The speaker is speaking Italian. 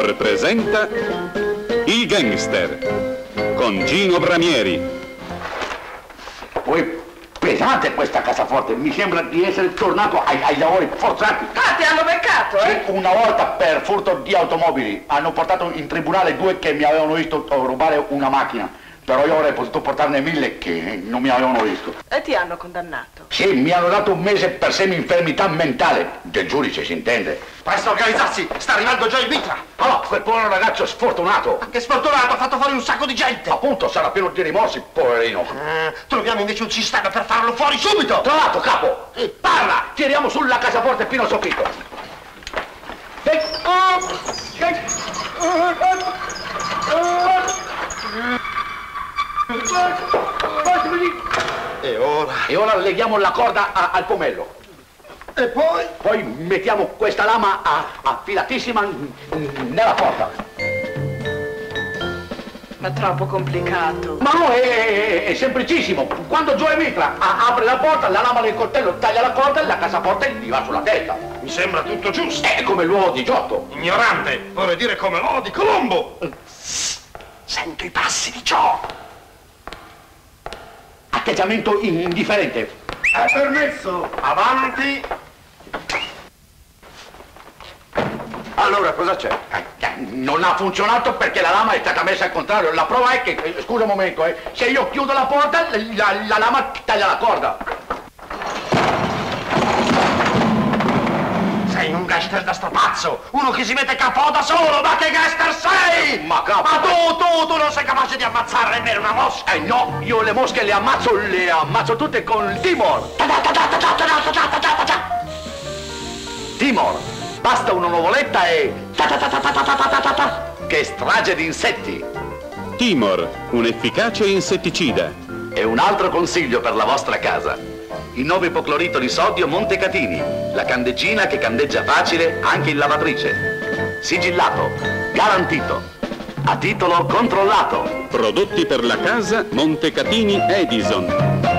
Timor presenta Il Gangster con Gino Bramieri. Poi pesante questa cassaforte, mi sembra di essere tornato ai, ai lavori forzati. Ah, ti hanno beccato, eh? Sì, una volta per furto di automobili hanno portato in tribunale due che mi avevano visto rubare una macchina. Però io avrei potuto portarne mille che non mi avevano visto. E ti hanno condannato. Sì, mi hanno dato un mese per semi-infermità mentale. Del giudice, si intende. Presto organizzarsi, sta arrivando già il mitra. Oh, quel povero ragazzo sfortunato. Che sfortunato, ha fatto fuori un sacco di gente. Appunto, sarà pieno di rimorsi, poverino. Eh, troviamo invece un sistema per farlo fuori subito. Trovato, capo! Eh, Parla! Tiriamo sulla cassaforte fino al soffitto. Eh, oh, E ora? E ora leghiamo la corda a- al pomello. E poi? Poi mettiamo questa lama a- affilatissima nella porta. Ma troppo complicato. Ma no, è, è- è semplicissimo. Quando Gioia Mitra a- apre la porta, la lama del coltello taglia la corda e la cassaforte gli va sulla testa. Mi sembra tutto giusto. È come l'uovo di Giotto. Ignorante, vorrei dire come l'uovo di Colombo. Sento i passi di ciò. Atteggiamento indifferente. È permesso. Avanti. Allora, cosa c'è? Non ha funzionato perché la lama è stata messa al contrario. La prova è che, eh, scusa un momento, eh, se io chiudo la porta, la, la lama taglia la corda. gangster da sto pazzo! Uno che si mette capo da solo! Ma che gangster sei? Ma capo! Ma tu, tu, tu non sei capace di ammazzare nemmeno una mosca! Eh no, io le mosche le ammazzo, le ammazzo tutte con il Timor! Timor, basta una nuvoletta e... Che strage di insetti! Timor, un efficace insetticida. E un altro consiglio per la vostra casa. Il nuovo ipoclorito di sodio Montecatini, la candeggina che candeggia facile anche in lavatrice. Sigillato, garantito, a titolo controllato. Prodotti per la casa Montecatini Edison.